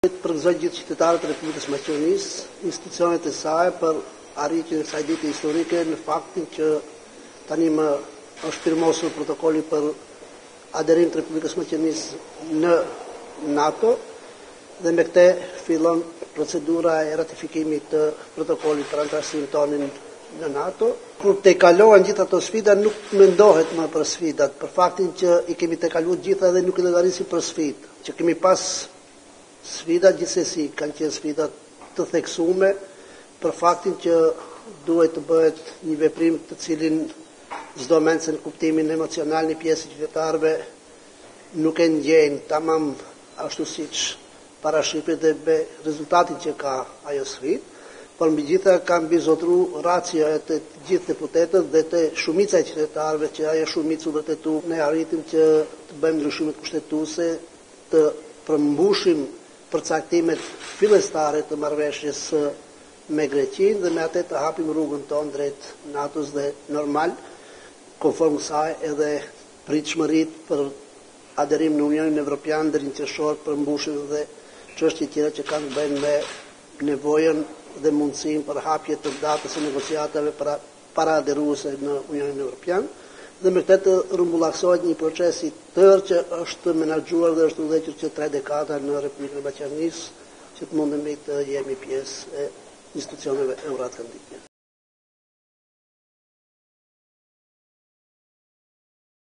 Duhet të përgëzoj gjithë qytetarët e Republikës së Maqedonisë, institucionet e saj për arritjen e kësaj dite historike në faktin që tani më është firmosur protokolli për aderim të Republikës së Maqedonisë në NATO dhe me këtë fillon procedura e ratifikimit të protokollit për anëtarësim tonin në NATO. Kur tejkalohen gjithë ato sfida nuk mendohet më për sfidat, për faktin që i kemi tejkalu gjitha dhe nuk i llogarisim për sfidë, që kemi pas Sfidat gjithsesi kanë qenë sfida të theksume për faktin që duhej të bëhet një veprim të cilin s'do mend se në kuptimin emocional një pjesë e qytetarëve nuk e ndjejnë tamam ashtu siç parashihet dhe me rezultatin që ka ajo sfidë, por mbi gjitha ka mbizotëru racioja te të gjithë deputetët dhe te shumica e qytetarëve që ajo shumicë u vërtetu ne arritëm që të bëjmë ndryshimet kushtetuese të përmbushim përcaktimet fillestare të marrëveshjes me Greqinë dhe me atë të hapim rrugën tonë drejt NATO-s dhe normal konform kësaj edhe pritshmëritë për aderim në Unionin Evropian deri në qershor përmbushen dhe çështje tjera që kanë të bëjnë me nevojën dhe mundësinë për hapje të datës së negociatave për paraaderuese në Unionin Evropian dhe me këtë të rrumbullakësohet një proces i tërë që është menaxhuar dhe është udhëhequr që tre dekada në Republikën e Maqedonisë që të mundemi të jemi pjesë e institucioneve euroatlantike.